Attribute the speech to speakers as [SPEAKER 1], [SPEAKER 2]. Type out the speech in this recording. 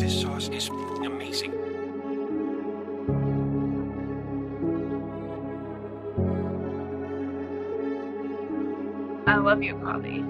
[SPEAKER 1] This sauce is amazing.
[SPEAKER 2] I love you, Polly.